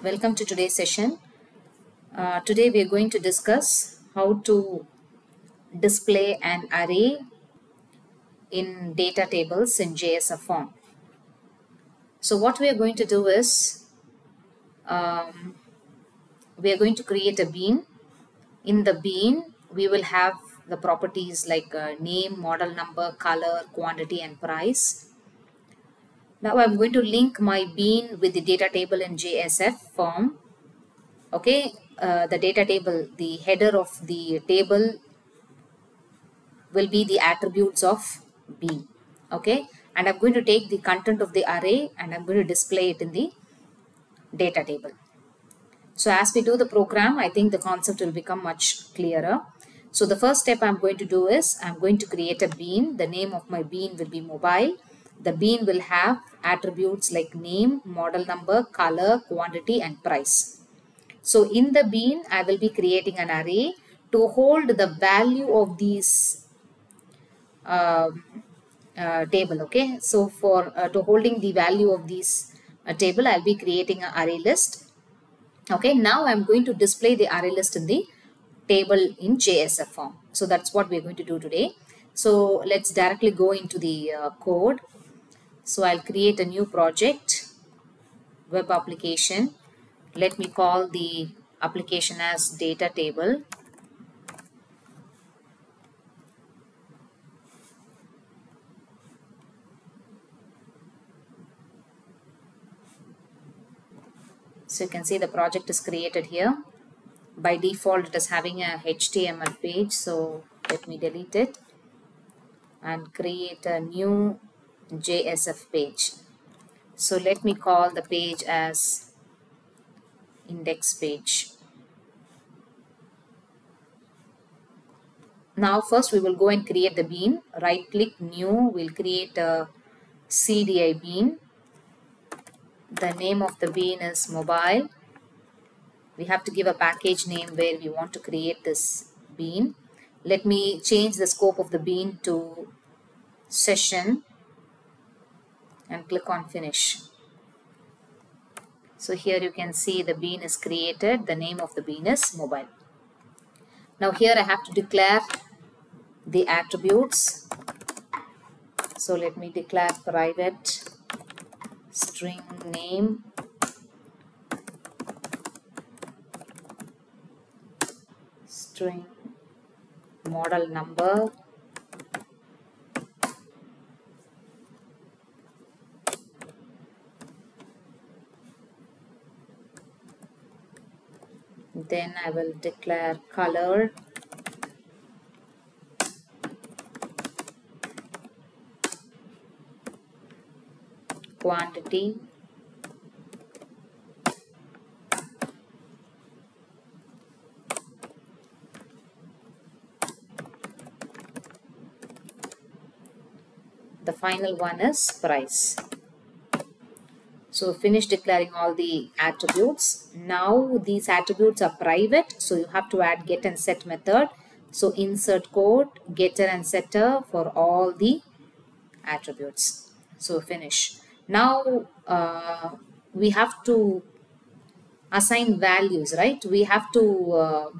Welcome to today's session. Uh, today we are going to discuss how to display an array in data tables in JSF form. So what we are going to do is um, we are going to create a bean. In the bean we will have the properties like uh, name, model number, color, quantity and price. Now I'm going to link my bean with the data table in JSF form. Okay, uh, the data table, the header of the table will be the attributes of bean. Okay, and I'm going to take the content of the array and I'm going to display it in the data table. So as we do the program, I think the concept will become much clearer. So the first step I'm going to do is I'm going to create a bean. The name of my bean will be mobile. The bean will have attributes like name, model number, color, quantity and price. So in the bean, I will be creating an array to hold the value of these uh, uh, table. Okay, so for uh, to holding the value of these uh, table, I'll be creating an array list. Okay, now I'm going to display the array list in the table in JSF form. So that's what we're going to do today. So let's directly go into the uh, code. So I'll create a new project, web application. Let me call the application as data table. So you can see the project is created here. By default, it is having a HTML page. So let me delete it and create a new JSF page. So let me call the page as index page. Now first we will go and create the bean. Right click new. We'll create a CDI bean. The name of the bean is mobile. We have to give a package name where we want to create this bean. Let me change the scope of the bean to session and click on finish. So here you can see the bean is created. The name of the bean is mobile. Now here I have to declare the attributes. So let me declare private string name string model number then I will declare color. Quantity. The final one is price so finish declaring all the attributes. Now these attributes are private. So you have to add get and set method. So insert code, getter and setter for all the attributes. So finish. Now uh, we have to assign values, right? We have to uh,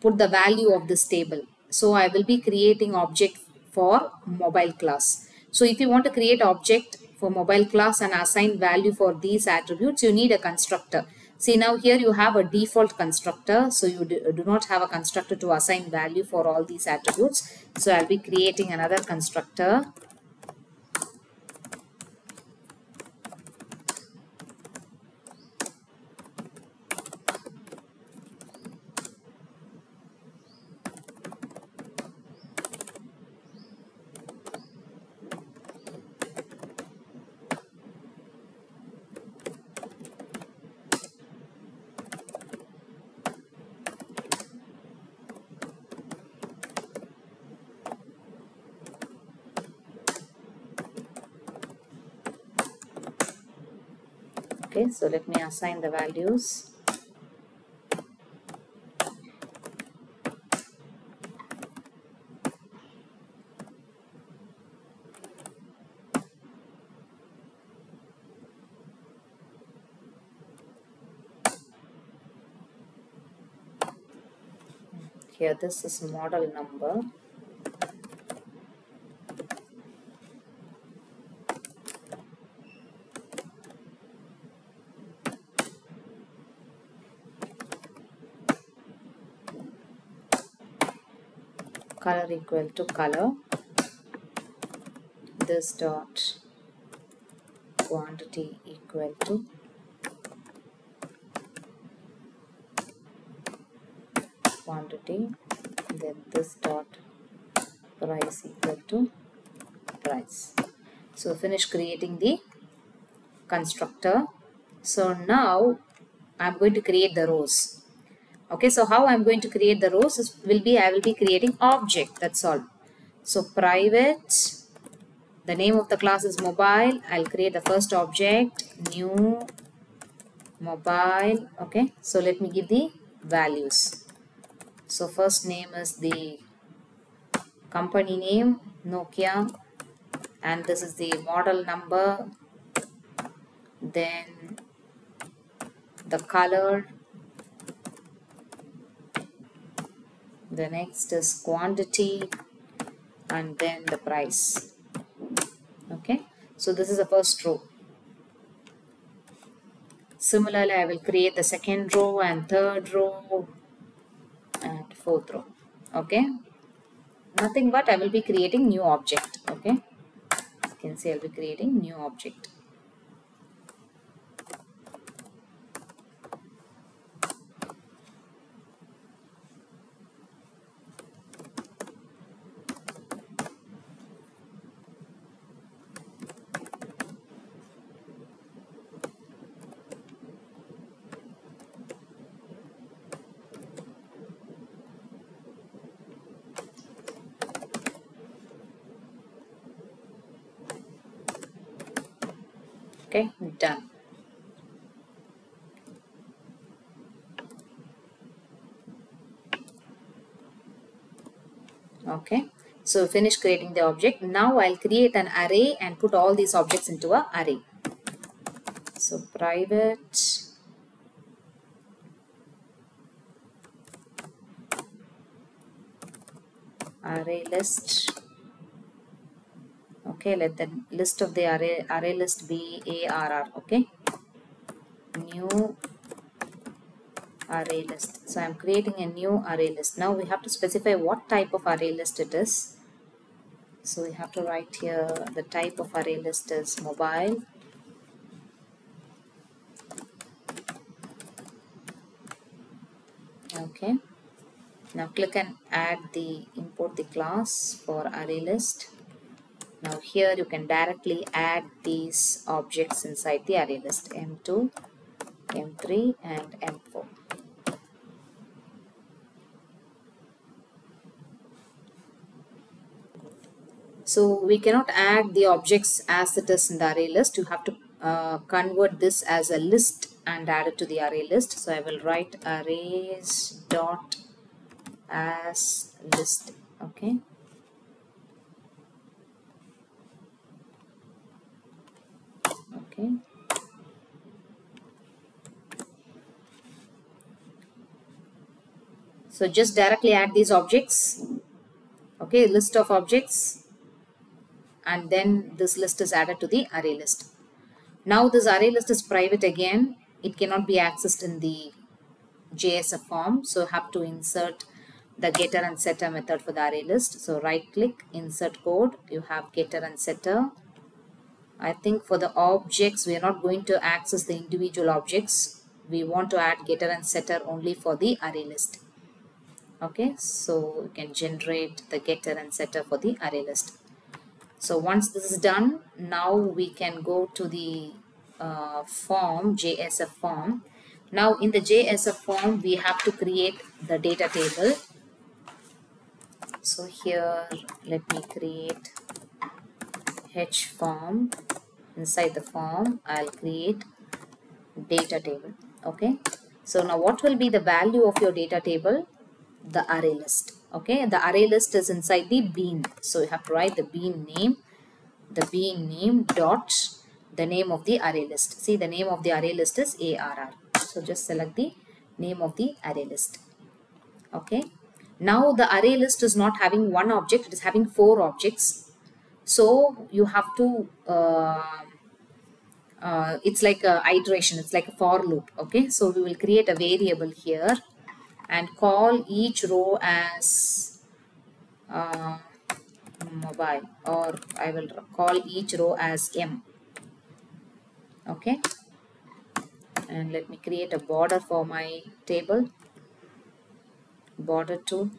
put the value of this table. So I will be creating object for mobile class. So if you want to create object for mobile class and assign value for these attributes, you need a constructor. See now here you have a default constructor. So you do not have a constructor to assign value for all these attributes. So I'll be creating another constructor. okay so let me assign the values. Here this is model number. Equal to color. This dot quantity equal to quantity. Then this dot price equal to price. So finish creating the constructor. So now I'm going to create the rows okay so how I'm going to create the rows is, will be I will be creating object that's all. So private the name of the class is mobile I'll create the first object new mobile okay. So let me give the values. So first name is the company name Nokia and this is the model number then the color the next is quantity and then the price. Okay? So this is the first row. Similarly I will create the second row and third row and fourth row. Okay? Nothing but I will be creating new object. Okay? You can see I'll be creating new object okay done. Okay so finish creating the object. Now I'll create an array and put all these objects into a array. So private array list okay let the list of the array array list be arr okay? New array list. So i'm creating a new array list. Now we have to specify what type of array list it is. So we have to write here the type of array list is mobile. Okay. Now click and add the import the class for array list here you can directly add these objects inside the array list M2, M3 and M4. So we cannot add the objects as it is in the array list. You have to uh, convert this as a list and add it to the array list. So I will write arrays dot as list. Okay. Okay. So just directly add these objects. Okay list of objects. And then this list is added to the array list. Now this array list is private again. It cannot be accessed in the JSF form. So have to insert the getter and setter method for the array list. So right click insert code. You have getter and setter I think for the objects, we are not going to access the individual objects. We want to add getter and setter only for the array list. Okay, so you can generate the getter and setter for the array list. So once this is done, now we can go to the uh, form, JSF form. Now in the JSF form, we have to create the data table. So here, let me create h form. Inside the form I'll create data table okay? So now what will be the value of your data table? The array list okay? The array list is inside the bean. So you have to write the bean name the bean name dot the name of the array list. See the name of the array list is arr so just select the name of the array list okay? Now the array list is not having one object, it is having four objects. So you have to, uh, uh, it's like a iteration, it's like a for loop. Okay, so we will create a variable here and call each row as uh, mobile or I will call each row as M. Okay, and let me create a border for my table border to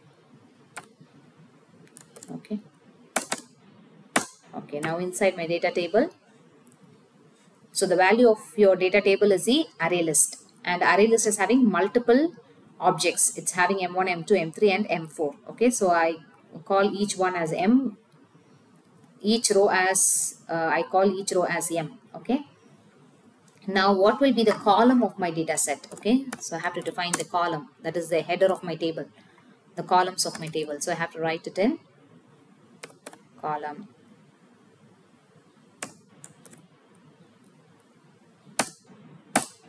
okay okay now inside my data table so the value of your data table is the array list and array list is having multiple objects it's having m1 m2 m3 and m4 okay so i call each one as m each row as uh, i call each row as m okay now what will be the column of my data set? Okay, so I have to define the column. That is the header of my table. The columns of my table. So I have to write it in column.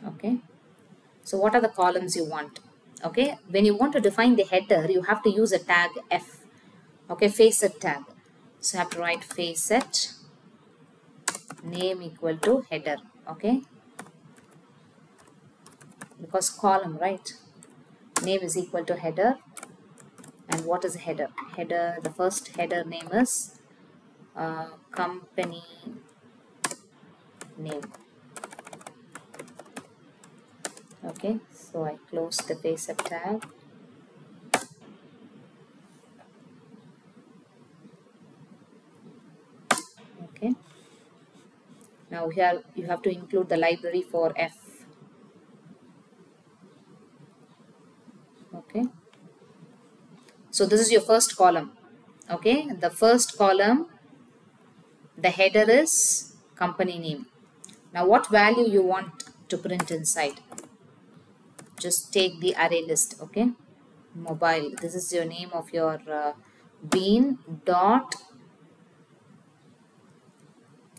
Okay. So what are the columns you want? Okay. When you want to define the header, you have to use a tag F. Okay, facet tag. So I have to write facet name equal to header. Okay because column right name is equal to header and what is header header the first header name is uh, company name okay so I close the facet tag. Okay. Now here you have to include the library for F. Okay. So this is your first column. Okay the first column the header is company name. Now what value you want to print inside just take the array list okay? Mobile this is your name of your uh, bean dot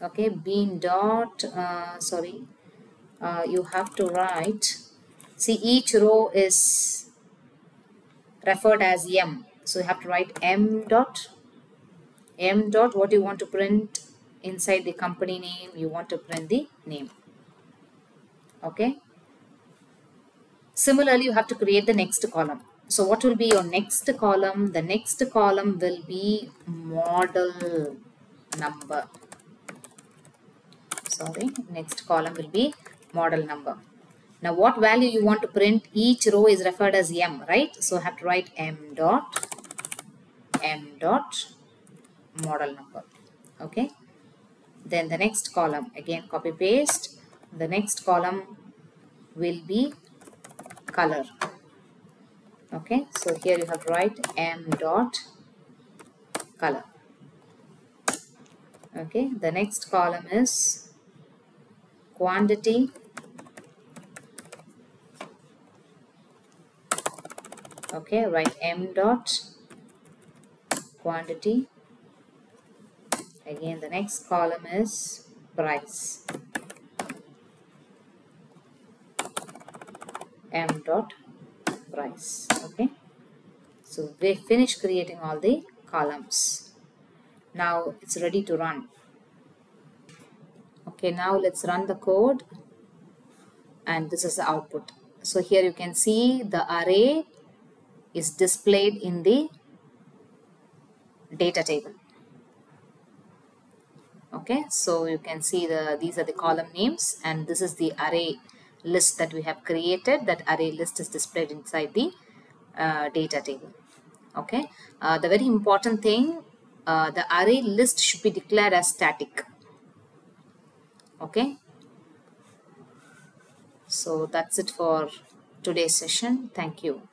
okay bean dot uh, sorry uh, you have to write see each row is referred as m so you have to write m dot m dot what you want to print inside the company name? You want to print the name okay similarly you have to create the next column. So what will be your next column? The next column will be model number. Sorry next column will be model number. Now what value you want to print, each row is referred as m, right? So I have to write m dot, m dot model number, okay? Then the next column, again copy paste, the next column will be color, okay? So here you have write m dot color, okay? The next column is quantity okay write m dot quantity again the next column is price m dot price okay? So we finished creating all the columns. Now it's ready to run. Okay now let's run the code. And this is the output. So here you can see the array is displayed in the data table. Okay so you can see the these are the column names and this is the array list that we have created that array list is displayed inside the uh, data table. Okay? Uh, the very important thing uh, the array list should be declared as static. Okay? So that's it for today's session. Thank you